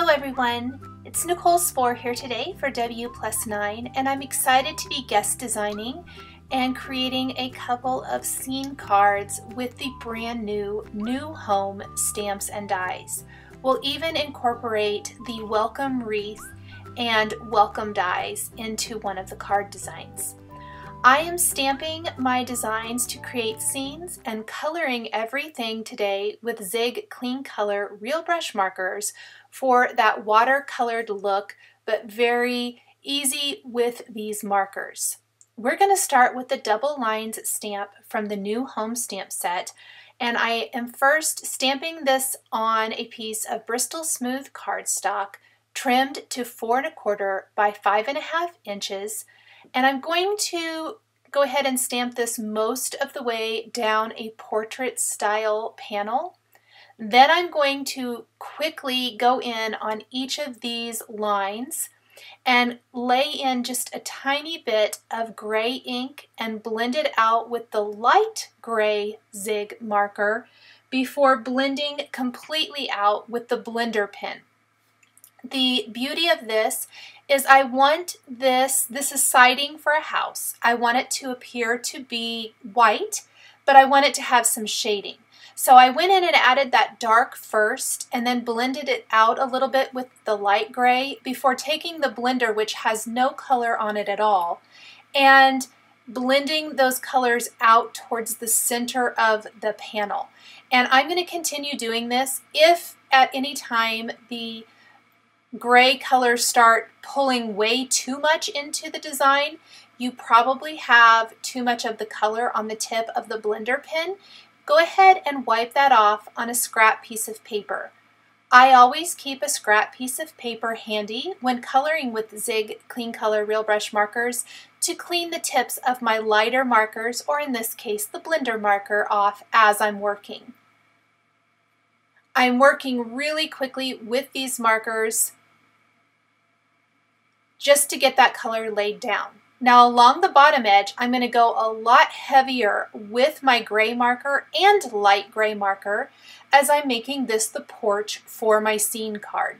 Hello everyone, it's Nichol Spohr here today for W Plus 9 and I'm excited to be guest designing and creating a couple of scene cards with the brand new New Home stamps and dies. We'll even incorporate the welcome wreath and welcome dies into one of the card designs. I am stamping my designs to create scenes and coloring everything today with Zig Clean Color Real Brush Markers for that watercolored look, but very easy with these markers. We're going to start with the double lines stamp from the new home stamp set. And I am first stamping this on a piece of Bristol Smooth cardstock trimmed to four and a quarter by five and a half inches and I'm going to go ahead and stamp this most of the way down a portrait style panel. Then I'm going to quickly go in on each of these lines and lay in just a tiny bit of gray ink and blend it out with the light gray zig marker before blending completely out with the blender pen. The beauty of this is I want this, this is siding for a house. I want it to appear to be white, but I want it to have some shading. So I went in and added that dark first and then blended it out a little bit with the light gray before taking the blender, which has no color on it at all, and blending those colors out towards the center of the panel. And I'm going to continue doing this if at any time the gray colors start pulling way too much into the design, you probably have too much of the color on the tip of the blender pen. Go ahead and wipe that off on a scrap piece of paper. I always keep a scrap piece of paper handy when coloring with Zig Clean Color Real Brush markers to clean the tips of my lighter markers, or in this case, the blender marker, off as I'm working. I'm working really quickly with these markers just to get that color laid down. Now along the bottom edge, I'm going to go a lot heavier with my gray marker and light gray marker as I'm making this the porch for my scene card.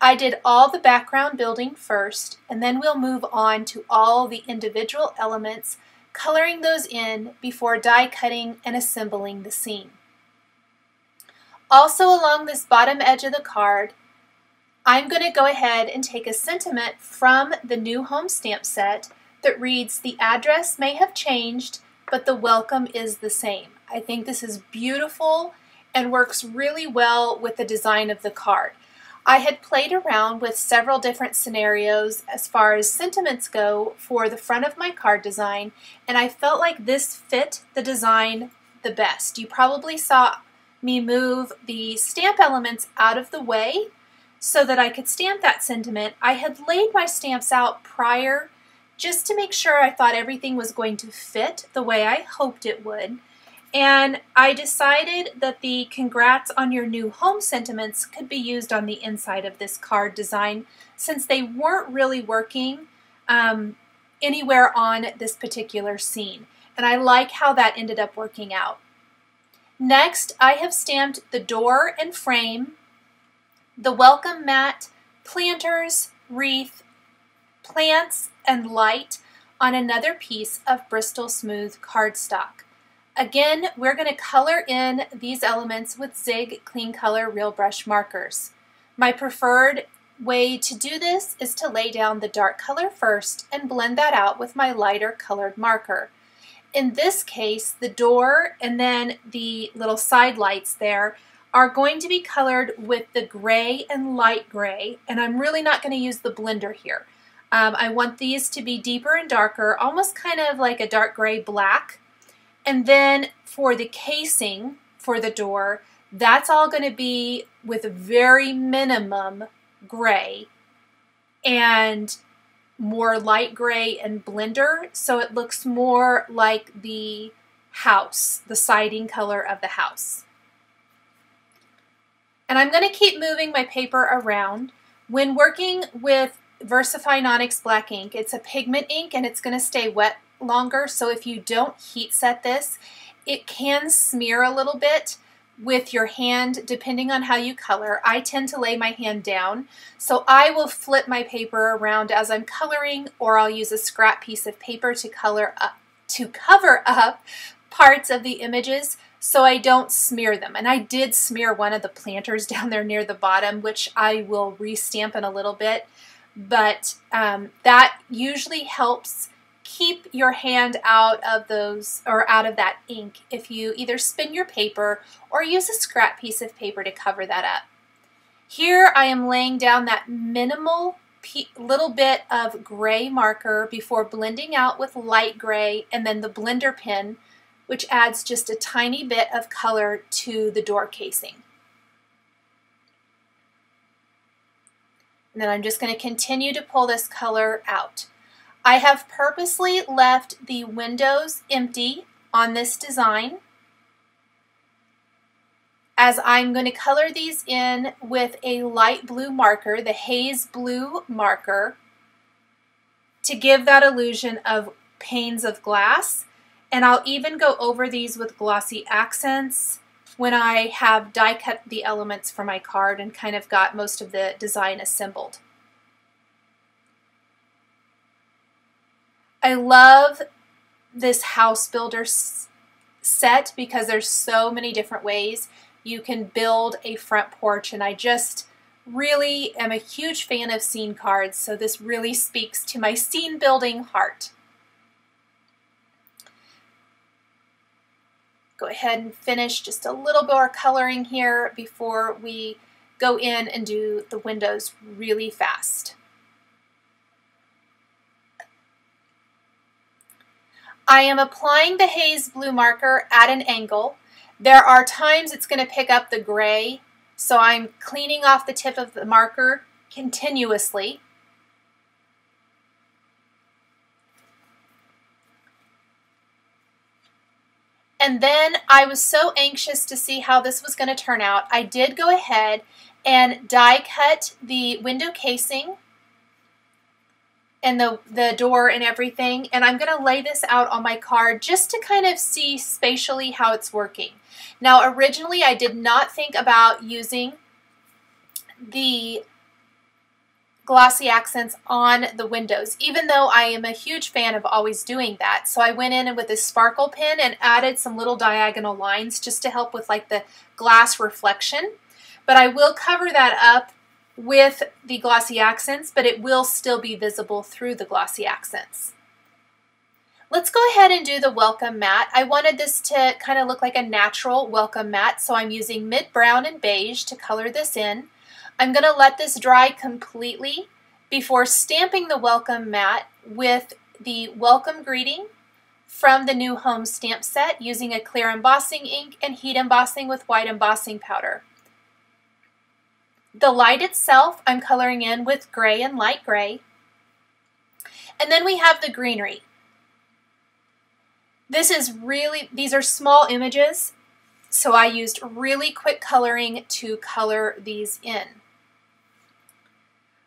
I did all the background building first, and then we'll move on to all the individual elements, coloring those in before die cutting and assembling the scene. Also along this bottom edge of the card, I'm going to go ahead and take a sentiment from the new home stamp set that reads, the address may have changed, but the welcome is the same. I think this is beautiful and works really well with the design of the card. I had played around with several different scenarios as far as sentiments go for the front of my card design, and I felt like this fit the design the best. You probably saw me move the stamp elements out of the way so that I could stamp that sentiment, I had laid my stamps out prior just to make sure I thought everything was going to fit the way I hoped it would. And I decided that the congrats on your new home sentiments could be used on the inside of this card design since they weren't really working um, anywhere on this particular scene. And I like how that ended up working out. Next, I have stamped the door and frame the welcome mat, planters, wreath, plants, and light on another piece of Bristol Smooth cardstock. Again, we're going to color in these elements with Zig Clean Color Real Brush markers. My preferred way to do this is to lay down the dark color first and blend that out with my lighter colored marker. In this case, the door and then the little side lights there are going to be colored with the gray and light gray, and I'm really not going to use the blender here. Um, I want these to be deeper and darker, almost kind of like a dark gray black. And then for the casing for the door, that's all going to be with a very minimum gray and more light gray and blender, so it looks more like the house, the siding color of the house. And I'm going to keep moving my paper around. When working with VersaFine Onyx Black ink, it's a pigment ink and it's going to stay wet longer. So if you don't heat set this, it can smear a little bit, with your hand, depending on how you color. I tend to lay my hand down, so I will flip my paper around as I'm coloring, or I'll use a scrap piece of paper to color up, to cover up parts of the images so I don't smear them. And I did smear one of the planters down there near the bottom, which I will restamp in a little bit. But um, that usually helps keep your hand out of those or out of that ink if you either spin your paper or use a scrap piece of paper to cover that up. Here I am laying down that minimal little bit of gray marker before blending out with light gray and then the blender pen which adds just a tiny bit of color to the door casing. And then I'm just going to continue to pull this color out. I have purposely left the windows empty on this design as I'm going to color these in with a light blue marker, the haze blue marker, to give that illusion of panes of glass. And I'll even go over these with glossy accents when I have die cut the elements for my card and kind of got most of the design assembled. I love this house builder set because there's so many different ways you can build a front porch and I just really am a huge fan of scene cards so this really speaks to my scene building heart. Go ahead and finish just a little bit more coloring here before we go in and do the windows really fast. I am applying the haze blue marker at an angle. There are times it's going to pick up the gray, so I'm cleaning off the tip of the marker continuously. And then I was so anxious to see how this was going to turn out. I did go ahead and die cut the window casing and the, the door and everything. And I'm going to lay this out on my card just to kind of see spatially how it's working. Now, originally I did not think about using the glossy accents on the windows, even though I am a huge fan of always doing that. So I went in with a sparkle pen and added some little diagonal lines just to help with like the glass reflection. But I will cover that up with the glossy accents, but it will still be visible through the glossy accents. Let's go ahead and do the welcome mat. I wanted this to kind of look like a natural welcome mat, so I'm using mid brown and beige to color this in. I'm going to let this dry completely before stamping the welcome mat with the welcome greeting from the new home stamp set using a clear embossing ink and heat embossing with white embossing powder. The light itself I'm coloring in with gray and light gray. And then we have the greenery. This is really, these are small images, so I used really quick coloring to color these in.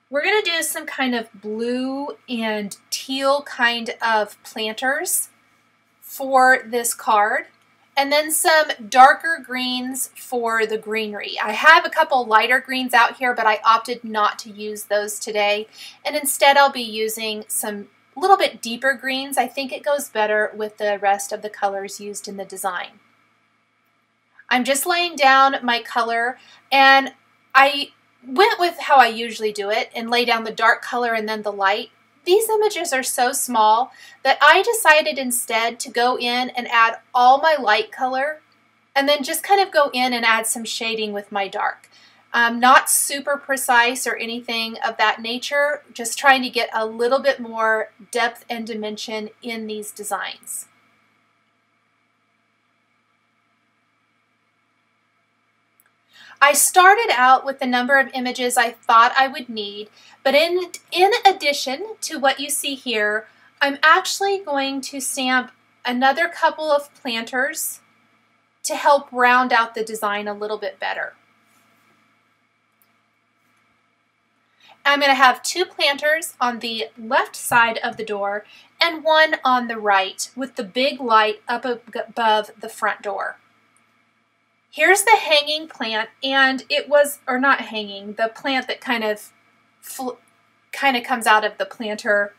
We're going to do some kind of blue and teal kind of planters for this card and then some darker greens for the greenery. I have a couple lighter greens out here, but I opted not to use those today. And instead I'll be using some little bit deeper greens. I think it goes better with the rest of the colors used in the design. I'm just laying down my color and I went with how I usually do it and lay down the dark color and then the light. These images are so small that I decided instead to go in and add all my light color and then just kind of go in and add some shading with my dark. Um, not super precise or anything of that nature, just trying to get a little bit more depth and dimension in these designs. I started out with the number of images I thought I would need, but in, in addition to what you see here, I'm actually going to stamp another couple of planters to help round out the design a little bit better. I'm going to have two planters on the left side of the door and one on the right with the big light up above the front door. Here's the hanging plant, and it was, or not hanging, the plant that kind of kind of comes out of the planter.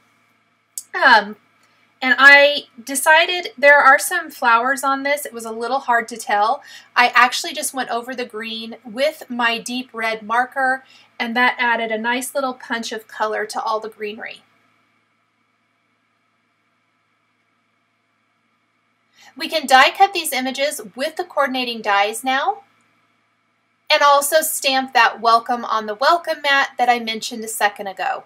Um, and I decided there are some flowers on this. It was a little hard to tell. I actually just went over the green with my deep red marker, and that added a nice little punch of color to all the greenery. We can die cut these images with the coordinating dies now and also stamp that welcome on the welcome mat that I mentioned a second ago.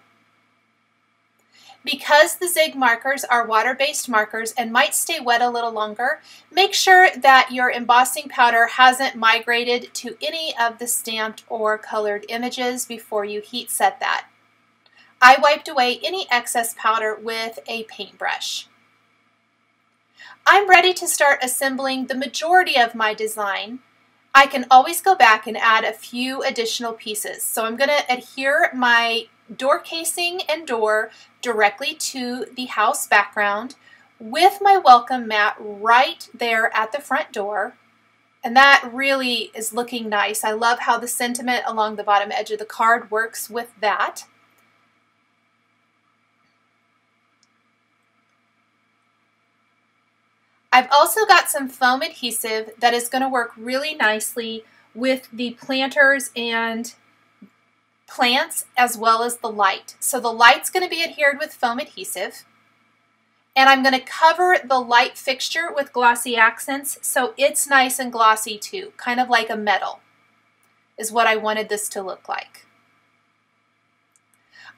Because the zig markers are water-based markers and might stay wet a little longer, make sure that your embossing powder hasn't migrated to any of the stamped or colored images before you heat set that. I wiped away any excess powder with a paintbrush. I'm ready to start assembling the majority of my design. I can always go back and add a few additional pieces. So I'm going to adhere my door casing and door directly to the house background with my welcome mat right there at the front door. And that really is looking nice. I love how the sentiment along the bottom edge of the card works with that. I've also got some foam adhesive that is going to work really nicely with the planters and plants as well as the light. So the light's going to be adhered with foam adhesive. And I'm going to cover the light fixture with glossy accents so it's nice and glossy too, kind of like a metal is what I wanted this to look like.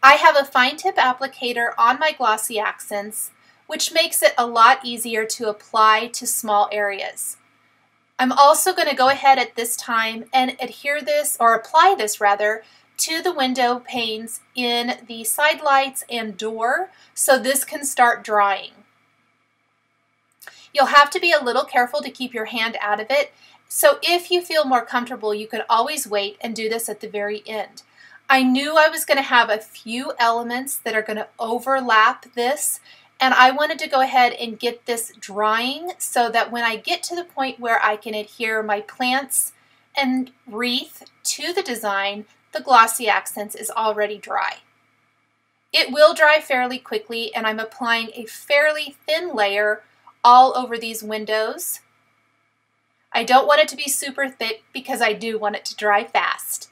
I have a fine tip applicator on my glossy accents which makes it a lot easier to apply to small areas. I'm also going to go ahead at this time and adhere this, or apply this rather, to the window panes in the side lights and door so this can start drying. You'll have to be a little careful to keep your hand out of it, so if you feel more comfortable, you could always wait and do this at the very end. I knew I was going to have a few elements that are going to overlap this, and I wanted to go ahead and get this drying so that when I get to the point where I can adhere my plants and wreath to the design, the glossy accents is already dry. It will dry fairly quickly and I'm applying a fairly thin layer all over these windows. I don't want it to be super thick because I do want it to dry fast.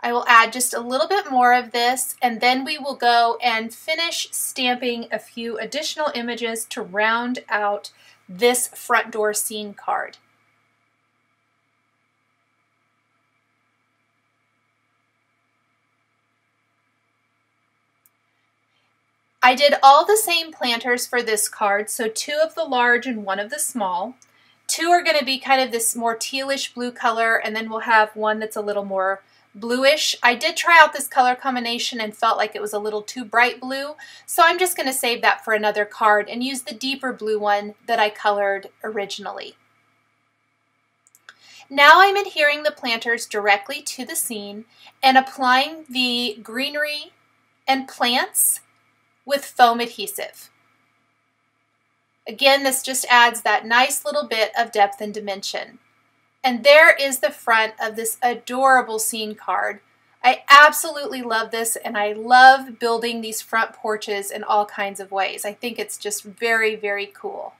I will add just a little bit more of this and then we will go and finish stamping a few additional images to round out this front door scene card. I did all the same planters for this card, so two of the large and one of the small. Two are going to be kind of this more tealish blue color, and then we'll have one that's a little more bluish. I did try out this color combination and felt like it was a little too bright blue, so I'm just going to save that for another card and use the deeper blue one that I colored originally. Now I'm adhering the planters directly to the scene and applying the greenery and plants with foam adhesive. Again, this just adds that nice little bit of depth and dimension. And there is the front of this adorable scene card. I absolutely love this and I love building these front porches in all kinds of ways. I think it's just very, very cool.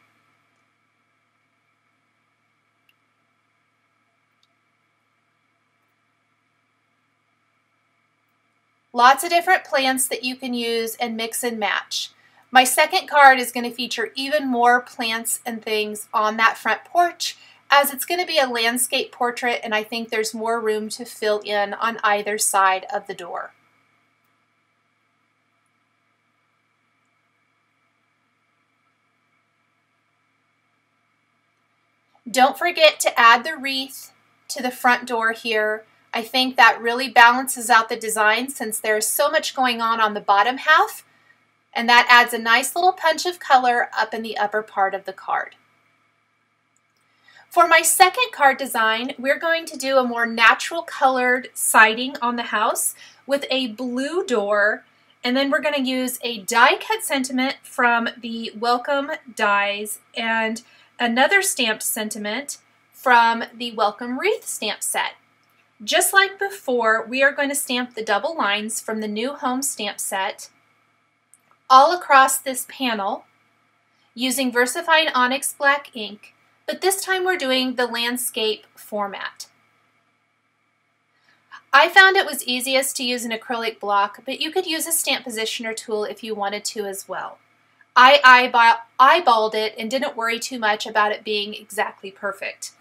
Lots of different plants that you can use and mix and match. My second card is going to feature even more plants and things on that front porch as it's going to be a landscape portrait and I think there's more room to fill in on either side of the door. Don't forget to add the wreath to the front door here. I think that really balances out the design since there's so much going on on the bottom half and that adds a nice little punch of color up in the upper part of the card. For my second card design, we're going to do a more natural colored siding on the house with a blue door And then we're going to use a die cut sentiment from the Welcome Dies and another stamped sentiment from the Welcome Wreath stamp set. Just like before, we are going to stamp the double lines from the New Home stamp set all across this panel using VersaFine Onyx Black ink, but this time we're doing the landscape format. I found it was easiest to use an acrylic block, but you could use a stamp positioner tool if you wanted to as well. I eyeball eyeballed it and didn't worry too much about it being exactly perfect.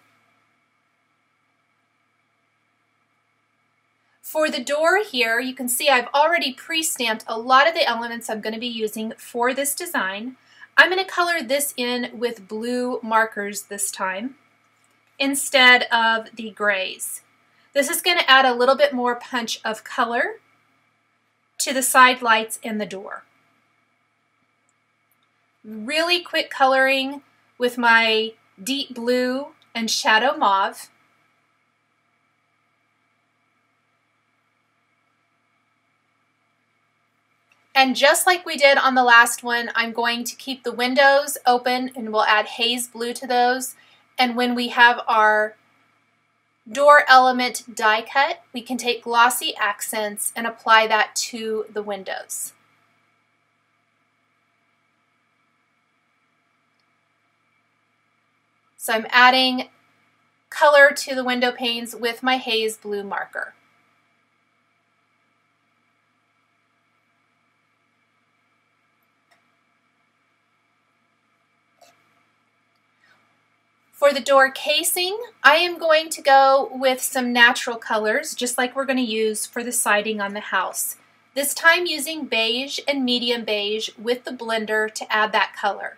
For the door here, you can see I've already pre-stamped a lot of the elements I'm going to be using for this design. I'm going to color this in with blue markers this time instead of the grays. This is going to add a little bit more punch of color to the side lights in the door. Really quick coloring with my deep blue and shadow mauve. And just like we did on the last one, I'm going to keep the windows open and we'll add haze blue to those. And when we have our door element die cut, we can take glossy accents and apply that to the windows. So I'm adding color to the window panes with my haze blue marker. For the door casing, I am going to go with some natural colors, just like we're going to use for the siding on the house. This time using beige and medium beige with the blender to add that color.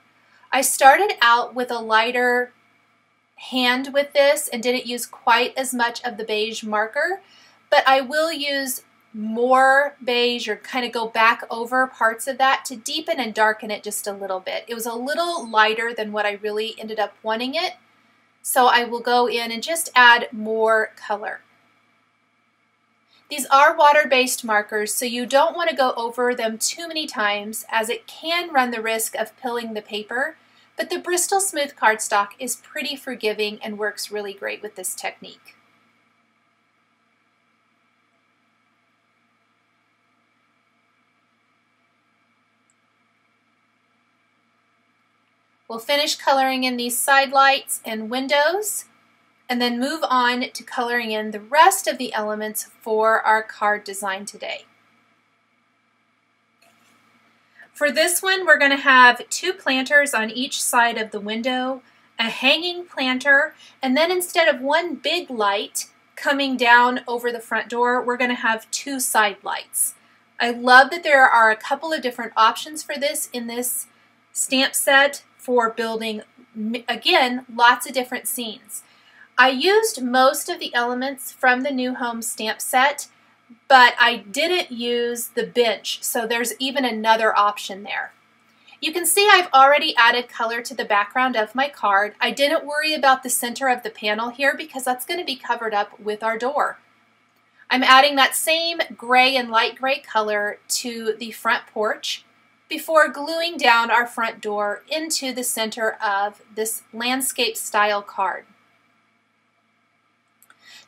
I started out with a lighter hand with this and didn't use quite as much of the beige marker, but I will use more beige or kind of go back over parts of that to deepen and darken it just a little bit. It was a little lighter than what I really ended up wanting it, so I will go in and just add more color. These are water-based markers, so you don't want to go over them too many times as it can run the risk of pilling the paper, but the Bristol Smooth cardstock is pretty forgiving and works really great with this technique. We'll finish coloring in these side lights and windows and then move on to coloring in the rest of the elements for our card design today. For this one, we're going to have two planters on each side of the window, a hanging planter, and then instead of one big light coming down over the front door, we're going to have two side lights. I love that there are a couple of different options for this in this stamp set for building, again, lots of different scenes. I used most of the elements from the New Home stamp set, but I didn't use the bench, so there's even another option there. You can see I've already added color to the background of my card. I didn't worry about the center of the panel here because that's going to be covered up with our door. I'm adding that same gray and light gray color to the front porch before gluing down our front door into the center of this landscape style card.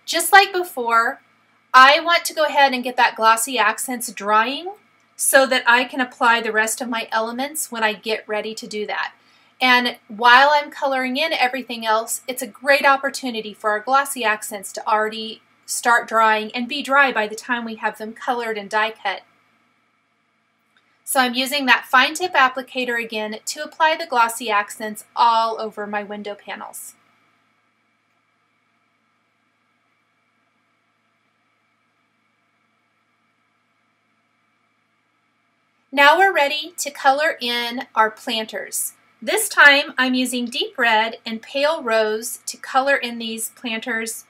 Just like before, I want to go ahead and get that glossy accents drying so that I can apply the rest of my elements when I get ready to do that. And while I'm coloring in everything else, it's a great opportunity for our glossy accents to already start drying and be dry by the time we have them colored and die cut. So I'm using that fine tip applicator again to apply the glossy accents all over my window panels. Now we're ready to color in our planters. This time I'm using deep red and pale rose to color in these planters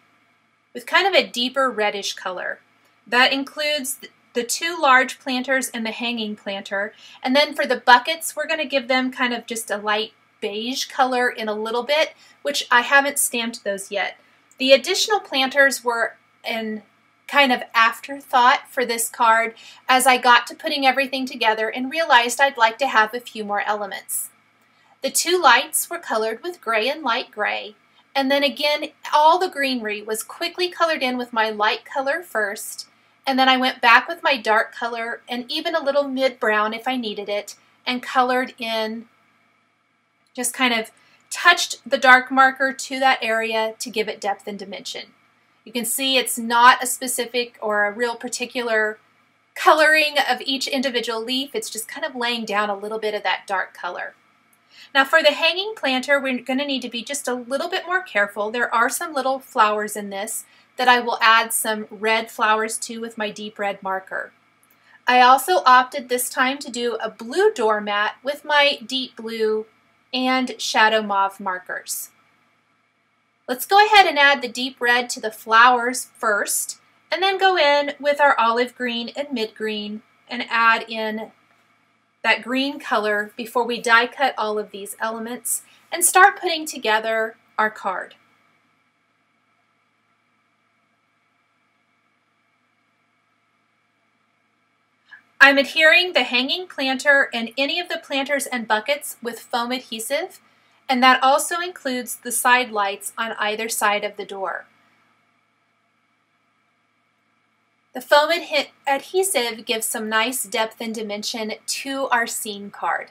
with kind of a deeper reddish color. That includes the two large planters and the hanging planter. And then for the buckets, we're going to give them kind of just a light beige color in a little bit, which I haven't stamped those yet. The additional planters were in kind of afterthought for this card as I got to putting everything together and realized I'd like to have a few more elements. The two lights were colored with gray and light gray, and then again, all the greenery was quickly colored in with my light color first, and then I went back with my dark color and even a little mid-brown if I needed it, and colored in, just kind of touched the dark marker to that area to give it depth and dimension. You can see it's not a specific or a real particular coloring of each individual leaf. It's just kind of laying down a little bit of that dark color. Now for the hanging planter, we're going to need to be just a little bit more careful. There are some little flowers in this that I will add some red flowers to with my deep red marker. I also opted this time to do a blue doormat with my deep blue and shadow mauve markers. Let's go ahead and add the deep red to the flowers first, and then go in with our olive green and mid green and add in that green color before we die cut all of these elements and start putting together our card. I'm adhering the hanging planter and any of the planters and buckets with foam adhesive, and that also includes the side lights on either side of the door. The foam adhesive gives some nice depth and dimension to our scene card.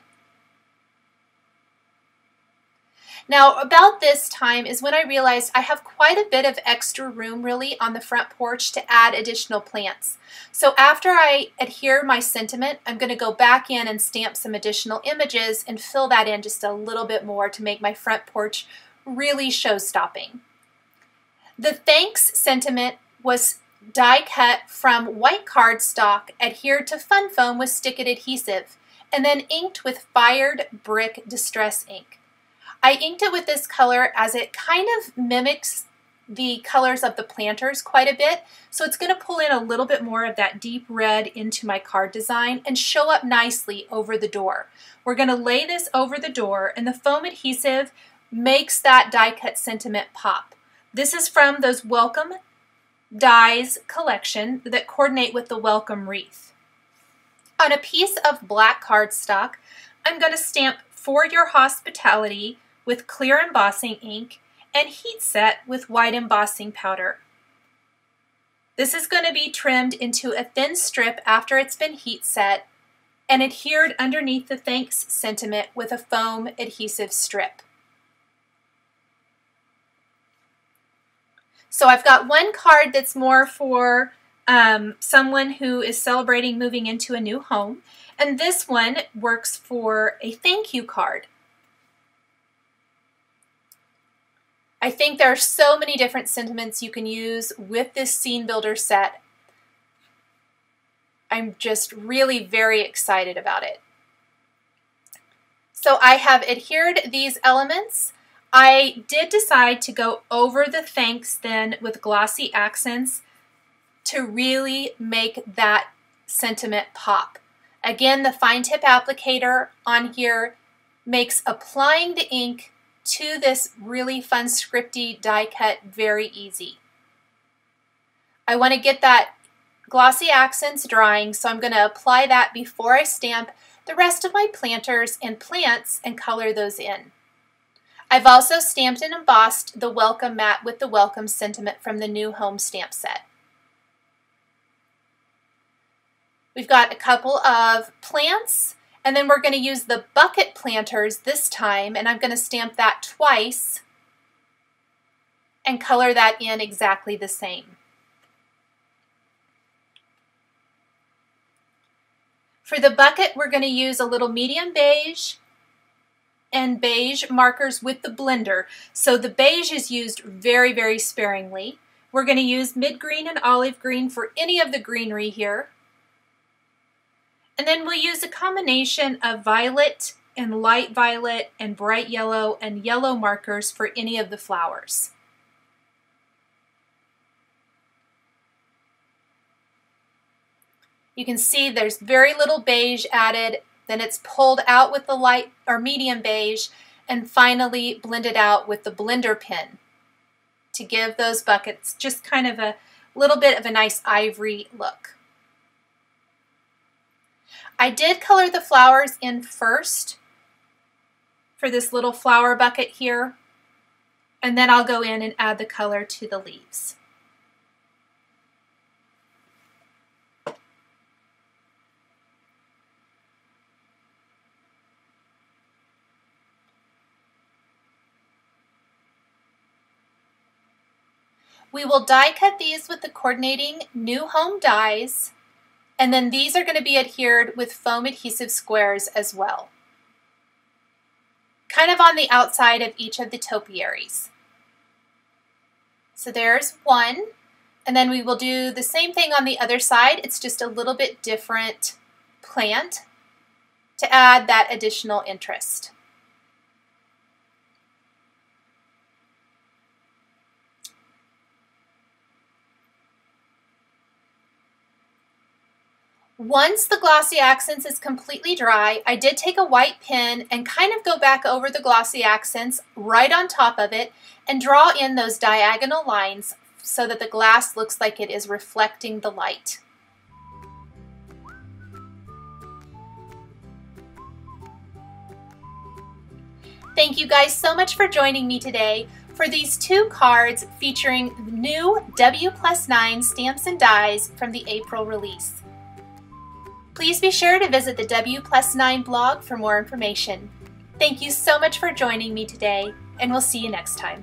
Now, about this time is when I realized I have quite a bit of extra room really on the front porch to add additional plants. So after I adhere my sentiment, I'm going to go back in and stamp some additional images and fill that in just a little bit more to make my front porch really show-stopping. The thanks sentiment was die cut from white cardstock adhered to fun foam with stick-it adhesive and then inked with fired brick distress ink. I inked it with this color as it kind of mimics the colors of the planters quite a bit. So it's going to pull in a little bit more of that deep red into my card design and show up nicely over the door. We're going to lay this over the door and the foam adhesive makes that die cut sentiment pop. This is from those Welcome Dies collection that coordinate with the Welcome wreath. On a piece of black cardstock, I'm going to stamp For Your Hospitality with clear embossing ink and heat set with white embossing powder. This is going to be trimmed into a thin strip after it's been heat set and adhered underneath the thanks sentiment with a foam adhesive strip. So I've got one card that's more for um, someone who is celebrating moving into a new home, and this one works for a thank you card. I think there are so many different sentiments you can use with this scene builder set. I'm just really very excited about it. So I have adhered these elements. I did decide to go over the thanks then with glossy accents to really make that sentiment pop. Again, the fine tip applicator on here makes applying the ink to this really fun scripty die cut very easy. I want to get that glossy accents drying, so I'm going to apply that before I stamp the rest of my planters and plants and color those in. I've also stamped and embossed the welcome mat with the welcome sentiment from the new home stamp set. We've got a couple of plants and then we're going to use the bucket planters this time, and I'm going to stamp that twice and color that in exactly the same. For the bucket, we're going to use a little medium beige and beige markers with the blender. So the beige is used very, very sparingly. We're going to use mid-green and olive green for any of the greenery here. And then we'll use a combination of violet and light violet and bright yellow and yellow markers for any of the flowers. You can see there's very little beige added, then it's pulled out with the light or medium beige, and finally blended out with the blender pen to give those buckets just kind of a, a little bit of a nice ivory look. I did color the flowers in first for this little flower bucket here, and then I'll go in and add the color to the leaves. We will die cut these with the coordinating New Home dies, and then these are going to be adhered with foam adhesive squares as well. Kind of on the outside of each of the topiaries. So there's one, and then we will do the same thing on the other side. It's just a little bit different plant to add that additional interest. Once the glossy accents is completely dry, I did take a white pen and kind of go back over the glossy accents right on top of it and draw in those diagonal lines so that the glass looks like it is reflecting the light. Thank you guys so much for joining me today for these two cards featuring the new W plus 9 stamps and dies from the April release. Please be sure to visit the W Plus 9 blog for more information. Thank you so much for joining me today, and we'll see you next time.